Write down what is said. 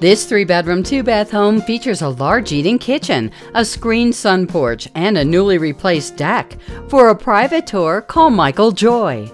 This three bedroom, two bath home features a large eat-in kitchen, a screened sun porch, and a newly replaced deck. For a private tour, call Michael Joy.